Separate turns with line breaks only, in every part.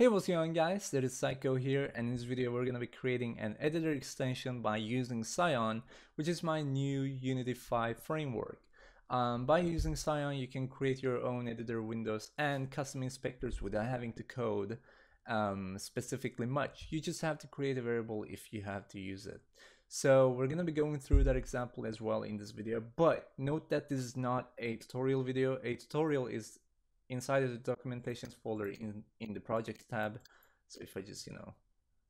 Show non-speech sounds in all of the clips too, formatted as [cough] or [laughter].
Hey what's going on guys, it is Sykoo here and in this video we're going to be creating an editor extension by using CiON which is my new Unity 5 framework. Um, by using CiON you can create your own editor windows and custom inspectors without having to code um, specifically much. You just have to create a variable if you have to use it. So we're going to be going through that example as well in this video but note that this is not a tutorial video. A tutorial is inside of the documentations folder in, in the project tab. So if I just, you know,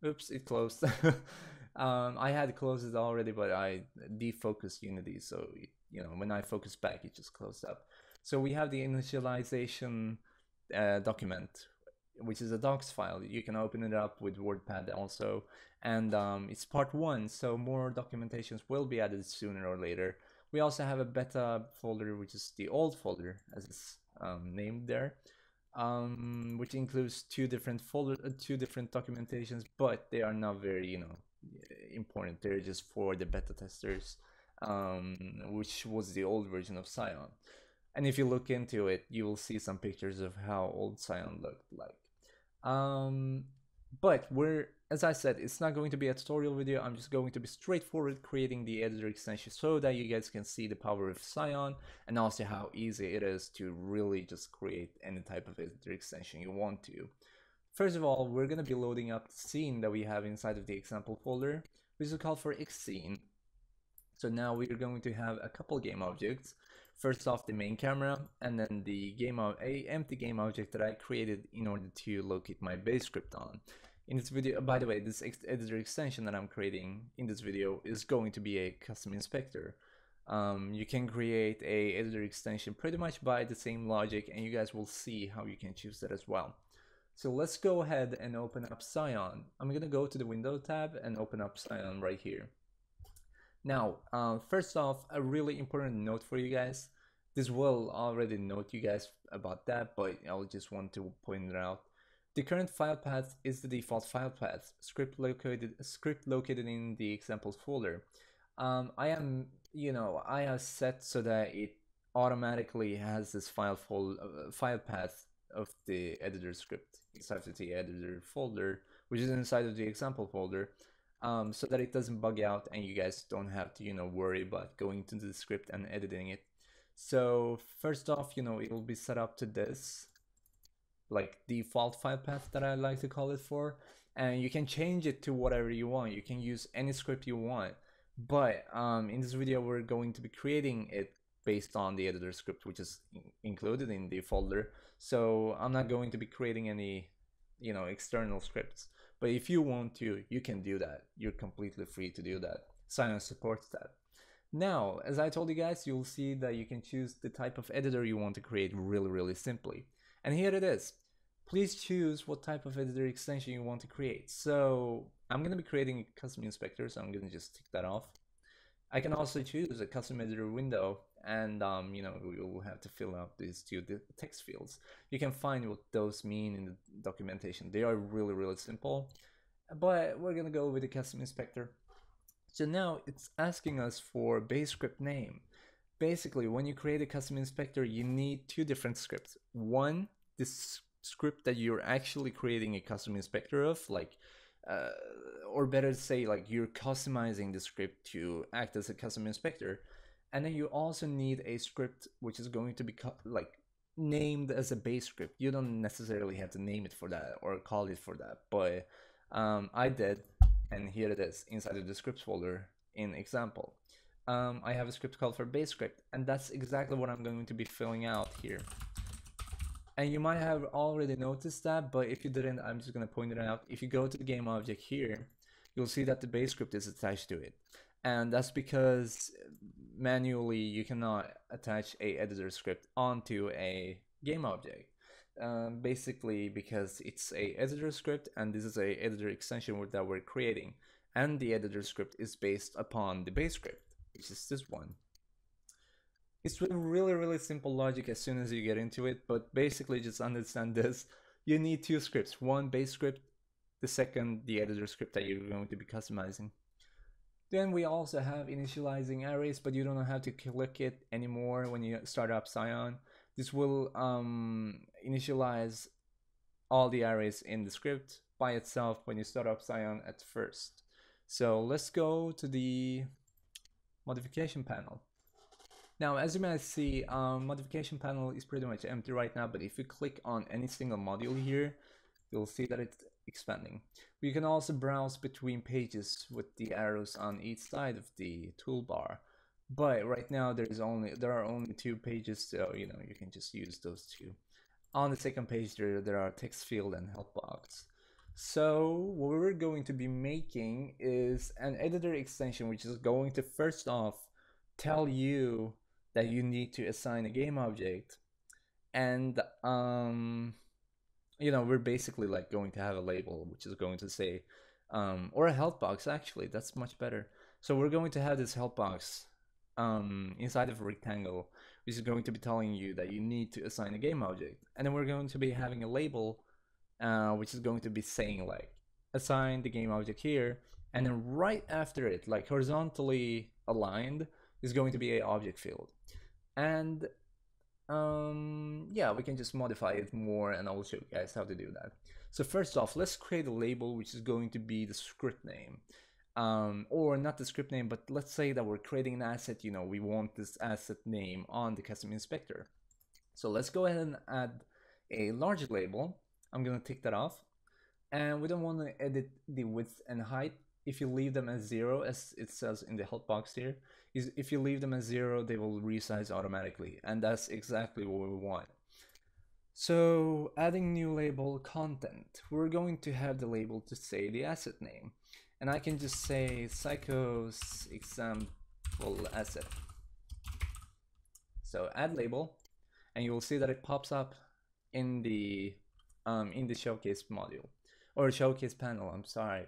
oops, it closed. [laughs] um, I had closed it already, but I defocused Unity. So, you know, when I focus back, it just closed up. So we have the initialization uh, document, which is a docs file. You can open it up with WordPad also. And um, it's part one, so more documentations will be added sooner or later. We also have a beta folder, which is the old folder, as it's um, named there, um, which includes two different folder, uh, two different documentations, but they are not very, you know, important. They're just for the beta testers, um, which was the old version of CiON. And if you look into it, you will see some pictures of how old CiON looked like. Um, but we're as I said, it's not going to be a tutorial video. I'm just going to be straightforward creating the editor extension so that you guys can see the power of CiON and also how easy it is to really just create any type of editor extension you want to. First of all, we're going to be loading up the scene that we have inside of the example folder, which is called for X scene. So now we're going to have a couple game objects. First off, the main camera, and then the game a empty game object that I created in order to locate my base script on. In this video, by the way, this ex editor extension that I'm creating in this video is going to be a custom inspector. Um, you can create a editor extension pretty much by the same logic and you guys will see how you can choose that as well. So let's go ahead and open up CiON. I'm going to go to the window tab and open up CiON right here. Now, uh, first off, a really important note for you guys. This will already note you guys about that, but I'll just want to point it out. The current file path is the default file path, script located, script located in the examples folder. Um, I am, you know, I have set so that it automatically has this file, fol uh, file path of the editor script inside the editor folder, which is inside of the example folder, um, so that it doesn't bug out and you guys don't have to, you know, worry about going to the script and editing it. So first off, you know, it will be set up to this like default file path that I like to call it for. And you can change it to whatever you want. You can use any script you want. But um, in this video we're going to be creating it based on the editor script which is included in the folder. So I'm not going to be creating any you know external scripts but if you want to you can do that. You're completely free to do that. CiON supports that. Now as I told you guys you'll see that you can choose the type of editor you want to create really really simply. And here it is. Please choose what type of editor extension you want to create. So I'm going to be creating a custom inspector, so I'm going to just tick that off. I can also choose a custom editor window and um, you know you'll have to fill out these two text fields. You can find what those mean in the documentation. They are really really simple, but we're gonna go with the custom inspector. So now it's asking us for base script name. Basically, when you create a custom inspector, you need two different scripts. One, this script that you're actually creating a custom inspector of, like, uh, or better say, like you're customizing the script to act as a custom inspector. And then you also need a script which is going to be like named as a base script. You don't necessarily have to name it for that or call it for that, but um, I did, and here it is inside of the scripts folder in example. Um, I have a script called for base script, and that's exactly what I'm going to be filling out here. And you might have already noticed that, but if you didn't, I'm just going to point it out. If you go to the game object here, you'll see that the base script is attached to it. And that's because manually you cannot attach a editor script onto a game object. Um, basically because it's a editor script and this is a editor extension that we're creating and the editor script is based upon the base script which is this one it's really, really simple logic as soon as you get into it, but basically just understand [laughs] this. You need two scripts, one base script, the second the editor script that you're going to be customizing. Then we also have initializing arrays, but you don't have to click it anymore when you start up CiON. This will um, initialize all the arrays in the script by itself when you start up CiON at first. So let's go to the modification panel. Now, as you might see, um, modification panel is pretty much empty right now, but if you click on any single module here, you'll see that it's expanding. We can also browse between pages with the arrows on each side of the toolbar. But right now there is only there are only two pages, so you know you can just use those two. On the second page there there are text field and help box. So what we're going to be making is an editor extension which is going to first off tell you that you need to assign a game object and um you know we're basically like going to have a label which is going to say um or a help box actually that's much better. So we're going to have this help box um inside of a rectangle which is going to be telling you that you need to assign a game object. And then we're going to be having a label uh, which is going to be saying like assign the game object here. And then right after it like horizontally aligned is going to be a object field. And um, yeah, we can just modify it more and I will show you guys how to do that. So first off, let's create a label which is going to be the script name. Um, or not the script name, but let's say that we're creating an asset, you know, we want this asset name on the custom inspector. So let's go ahead and add a large label. I'm gonna take that off. And we don't want to edit the width and height if you leave them as zero, as it says in the help box here, is if you leave them as zero, they will resize automatically. And that's exactly what we want. So adding new label content, we're going to have the label to say the asset name. And I can just say Sykoos example asset. So add label, and you will see that it pops up in the um, in the showcase module or showcase panel. I'm sorry.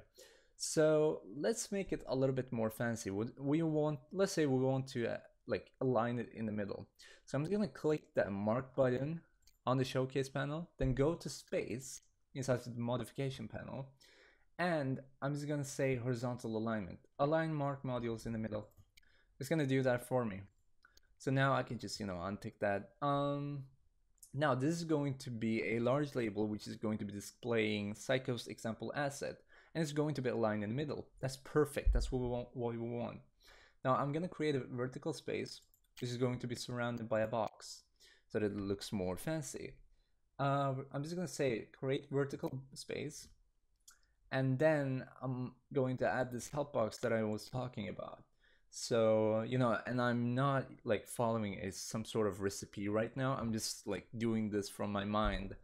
So let's make it a little bit more fancy. We want, let's say we want to uh, like align it in the middle. So I'm just gonna click that mark button on the showcase panel, then go to space inside the modification panel. And I'm just gonna say horizontal alignment, align mark modules in the middle. It's gonna do that for me. So now I can just, you know, untick that. Um, now this is going to be a large label which is going to be displaying Sykoos example asset and it's going to be aligned in the middle. That's perfect. That's what we want. What we want. Now I'm gonna create a vertical space, which is going to be surrounded by a box, so that it looks more fancy. Uh, I'm just gonna say create vertical space, and then I'm going to add this help box that I was talking about. So you know, and I'm not like following a some sort of recipe right now. I'm just like doing this from my mind,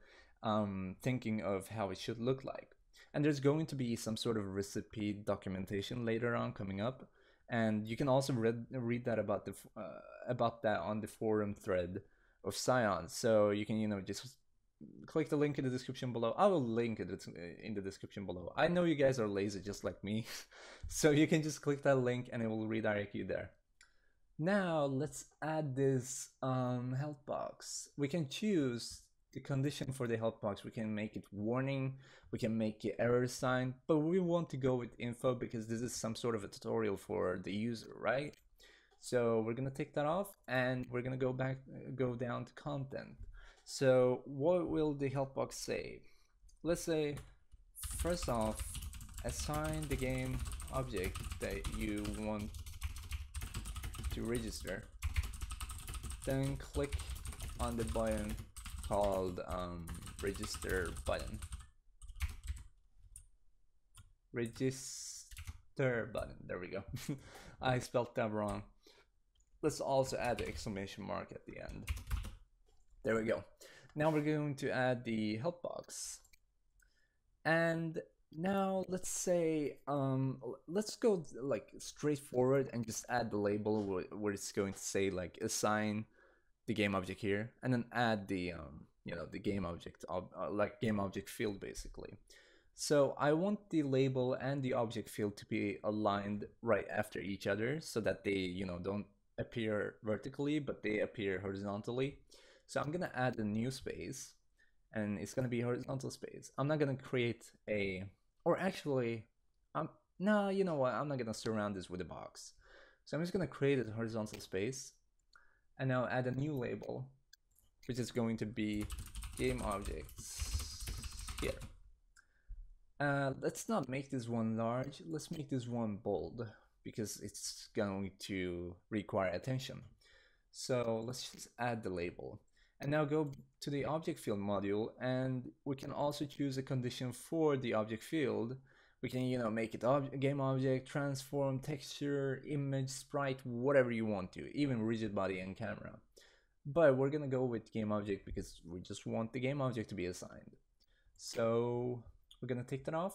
um, thinking of how it should look like and there's going to be some sort of recipe documentation later on coming up. And you can also read read that about the uh, about that on the forum thread of CiON. So you can you know just click the link in the description below. I will link it in the description below. I know you guys are lazy just like me. [laughs] So you can just click that link and it will redirect you there. Now let's add this um, help box. We can choose the condition for the help box, we can make it warning, we can make it error sign, but we want to go with info because this is some sort of a tutorial for the user, right? So we're gonna take that off and we're gonna go back, go down to content. So what will the help box say? Let's say, first off, assign the game object that you want to register. Then click on the button called um, register button. Register button, there we go. [laughs] I spelled that wrong. Let's also add the exclamation mark at the end. There we go. Now we're going to add the help box. And now let's say, um, let's go like straightforward and just add the label where, where it's going to say like assign the game object here and then add the um, you know the game object ob uh, like game object field basically. So I want the label and the object field to be aligned right after each other so that they you know don't appear vertically but they appear horizontally. So I'm gonna add a new space and it's gonna be horizontal space. I'm not gonna create a or actually I'm no you know what? I'm not gonna surround this with a box. So I'm just gonna create a horizontal space and now add a new label which is going to be game objects here. Uh, let's not make this one large, let's make this one bold because it's going to require attention. So let's just add the label. And now go to the object field module and we can also choose a condition for the object field. We can, you know, make it ob game object, transform, texture, image, sprite, whatever you want to, even rigid body and camera. But we're gonna go with game object because we just want the game object to be assigned. So we're gonna take that off.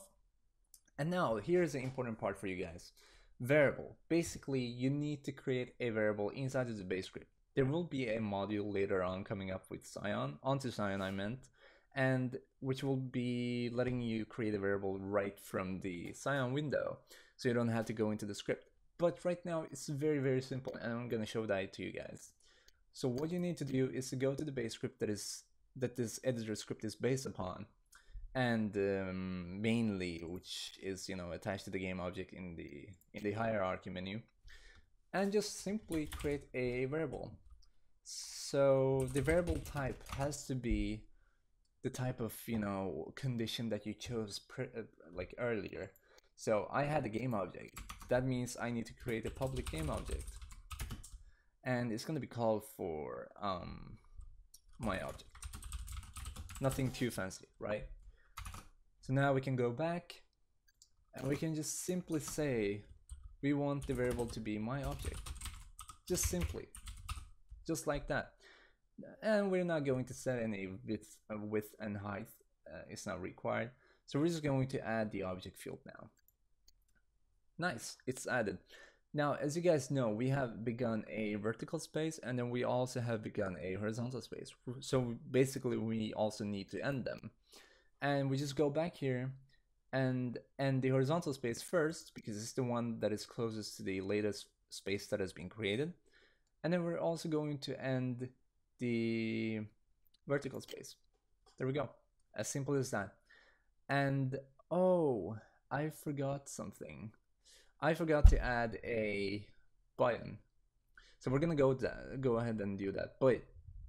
And now here's the important part for you guys. Variable. Basically, you need to create a variable inside of the base script. There will be a module later on coming up with CiON, onto CiON I meant, and which will be letting you create a variable right from the CiON window, so you don't have to go into the script. But right now it's very very simple and I'm gonna show that to you guys. So what you need to do is to go to the base script that is that this editor script is based upon and um, mainly which is you know attached to the game object in the in the hierarchy menu and just simply create a variable so the variable type has to be the type of you know condition that you chose uh, like earlier. So I had a game object. That means I need to create a public game object. And it's going to be called for um, my object. Nothing too fancy right? So now we can go back and we can just simply say we want the variable to be my object. Just simply, just like that. And we're not going to set any width, uh, width and height, uh, it's not required. So we're just going to add the object field now. Nice, it's added. Now, as you guys know, we have begun a vertical space and then we also have begun a horizontal space. So basically we also need to end them and we just go back here and and the horizontal space first because it's the one that is closest to the latest space that has been created and then we're also going to end the vertical space. There we go. As simple as that. And oh I forgot something. I forgot to add a button. So we're gonna go go ahead and do that. But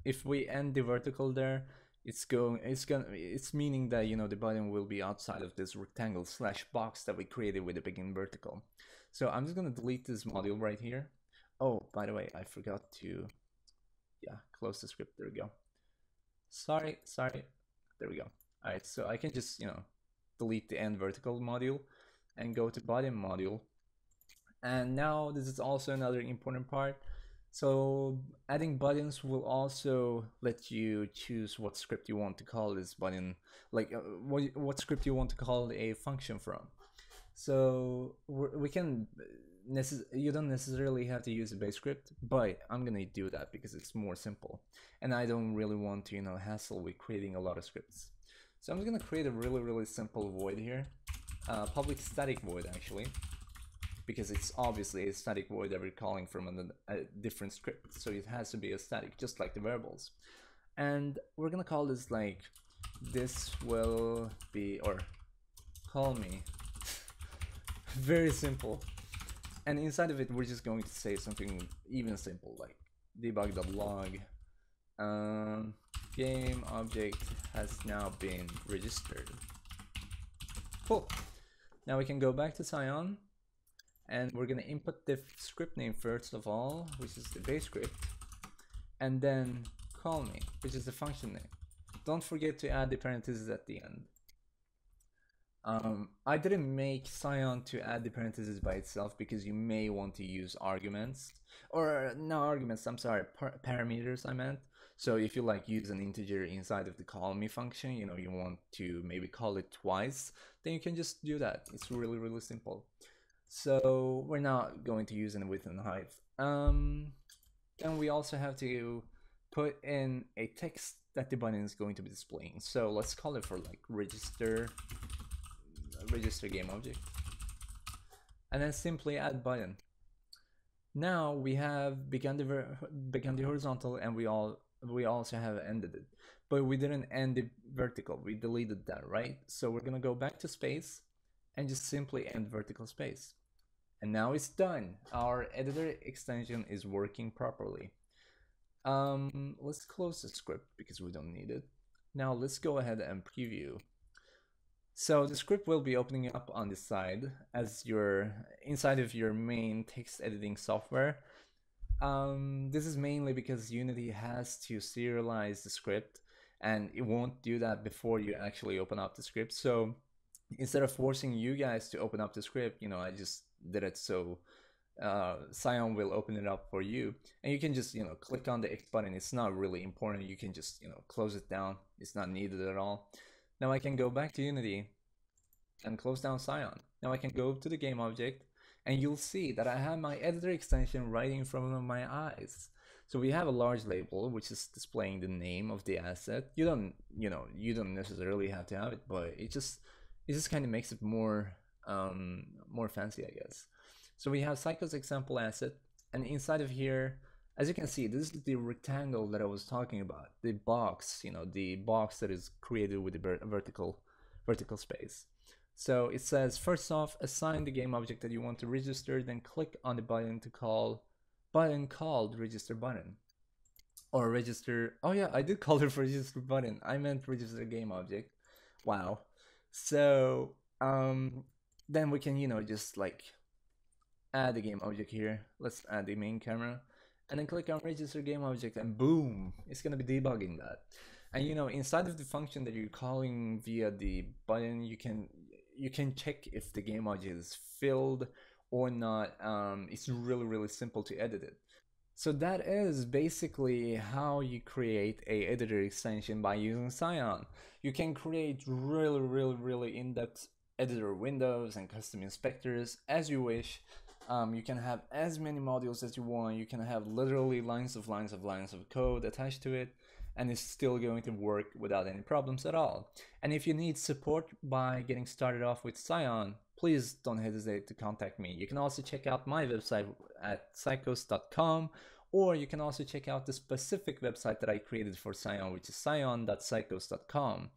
if we end the vertical there it's going it's gonna it's meaning that you know the button will be outside of this rectangle slash box that we created with the begin vertical. So i'm just gonna delete this module right here. Oh by the way i forgot to yeah close the script. There we go. Sorry sorry. There we go. All right so i can just you know delete the end vertical module and go to button module. And now this is also another important part. So adding buttons will also let you choose what script you want to call this button, like uh, what, what script you want to call a function from. So we can, you don't necessarily have to use a base script, but I'm gonna do that because it's more simple. And I don't really want to, you know, hassle with creating a lot of scripts. So I'm just gonna create a really, really simple void here. Uh, public static void actually because it's obviously a static void that we're calling from a, a different script. So it has to be a static, just like the variables. And we're gonna call this like, this will be, or call me. [laughs] Very simple. And inside of it, we're just going to say something even simple, like debug.log. Um, game object has now been registered. Cool. Now we can go back to CiON and we're going to input the script name first of all which is the base script and then call me which is the function name don't forget to add the parentheses at the end um, I didn't make CiON to add the parentheses by itself because you may want to use arguments. Or no arguments I'm sorry par parameters I meant. So if you like use an integer inside of the call me function you know you want to maybe call it twice then you can just do that. It's really really simple. So we're not going to use any width and height. Um, then we also have to put in a text that the button is going to be displaying. So let's call it for like register, register game object. And then simply add button. Now we have begun the begun the horizontal and we all we also have ended it. But we didn't end the vertical, we deleted that, right? So we're gonna go back to space and just simply end vertical space. And now it's done. Our editor extension is working properly. Um, let's close the script because we don't need it. Now let's go ahead and preview. So the script will be opening up on the side as your inside of your main text editing software. Um, this is mainly because Unity has to serialize the script and it won't do that before you actually open up the script. So instead of forcing you guys to open up the script, you know, I just did it so uh, CiON will open it up for you and you can just, you know, click on the X button. It's not really important. You can just, you know, close it down. It's not needed at all. Now I can go back to Unity and close down CiON. Now I can go to the game object and you'll see that I have my editor extension right in front of my eyes. So we have a large label which is displaying the name of the asset. You don't, you know, you don't necessarily have to have it, but it just it just kind of makes it more um, more fancy, I guess. So we have Sykoo's example asset, and inside of here, as you can see, this is the rectangle that I was talking about, the box, you know, the box that is created with the vertical vertical space. So it says, first off, assign the game object that you want to register, then click on the button to call button called register button. Or register, oh yeah, I did call it [laughs] register button. I meant register game object. Wow. So um, then we can, you know, just like add the game object here. Let's add the main camera and then click on register game object and boom, it's gonna be debugging that. And you know, inside of the function that you're calling via the button, you can you can check if the game object is filled or not. Um, it's really, really simple to edit it. So that is basically how you create a editor extension by using CiON. You can create really, really, really in-depth editor windows and custom inspectors as you wish. Um, you can have as many modules as you want. You can have literally lines of lines of lines of code attached to it and it's still going to work without any problems at all. And if you need support by getting started off with CiON, please don't hesitate to contact me. You can also check out my website at sykoos.com or you can also check out the specific website that I created for CiON, which is cion.sykoos.com.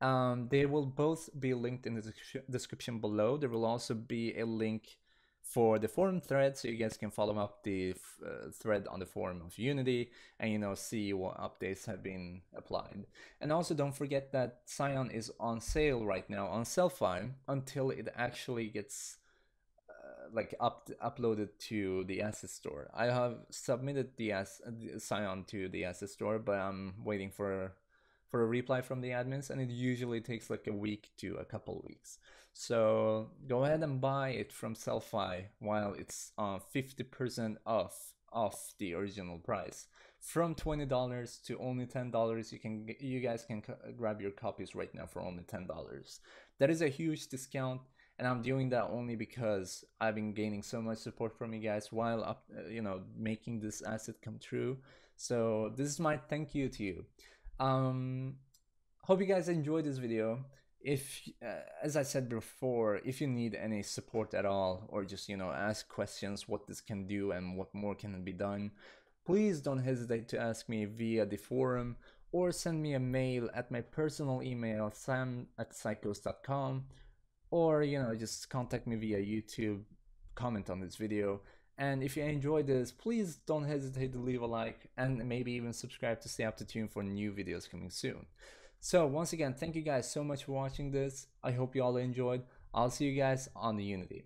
Um, they will both be linked in the description below. There will also be a link for the forum thread so you guys can follow up the uh, thread on the forum of unity and you know see what updates have been applied. And also don't forget that CiON is on sale right now on Sellfy until it actually gets uh, like up uploaded to the asset store. I have submitted the as CiON to the asset store but i'm waiting for for a reply from the admins and it usually takes like a week to a couple weeks so go ahead and buy it from Sellfy while it's uh, 50% off off the original price. From $20 to only $10, you can you guys can grab your copies right now for only $10. That is a huge discount and I'm doing that only because I've been gaining so much support from you guys while up, uh, you know making this asset come true. So this is my thank you to you. Um, hope you guys enjoyed this video. If uh, as i said before if you need any support at all or just you know ask questions what this can do and what more can be done please don't hesitate to ask me via the forum or send me a mail at my personal email sam at sykoos.com or you know just contact me via youtube comment on this video and if you enjoyed this please don't hesitate to leave a like and maybe even subscribe to stay up to tune for new videos coming soon so once again, thank you guys so much for watching this. I hope you all enjoyed. I'll see you guys on the Unity.